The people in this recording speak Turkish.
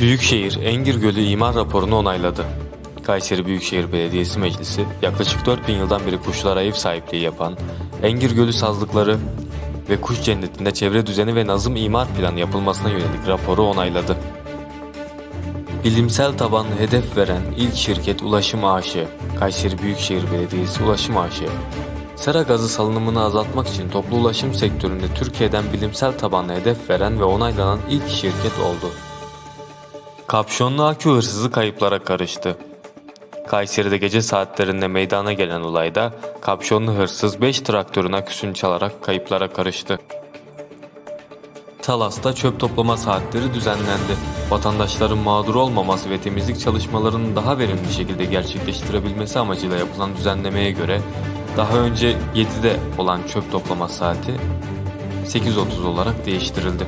Büyükşehir Engir Gölü imar raporunu onayladı. Kayseri Büyükşehir Belediyesi Meclisi yaklaşık 4000 yıldan beri kuşlara ev sahipliği yapan Engir Gölü sazlıkları ve kuş cennetinde çevre düzeni ve nazım imar planı yapılmasına yönelik raporu onayladı. Bilimsel tabanlı hedef veren ilk şirket Ulaşım AŞ, Kayseri Büyükşehir Belediyesi Ulaşım AŞ. Sera gazı salınımını azaltmak için toplu ulaşım sektöründe Türkiye'den bilimsel tabanlı hedef veren ve onaylanan ilk şirket oldu. Kapşonlu akü hırsızı kayıplara karıştı. Kayseri'de gece saatlerinde meydana gelen olayda kapşonlu hırsız 5 traktörün aküsünü çalarak kayıplara karıştı. Talas'ta çöp toplama saatleri düzenlendi. Vatandaşların mağdur olmaması ve temizlik çalışmalarının daha verimli şekilde gerçekleştirebilmesi amacıyla yapılan düzenlemeye göre daha önce 7'de olan çöp toplama saati 8.30 olarak değiştirildi.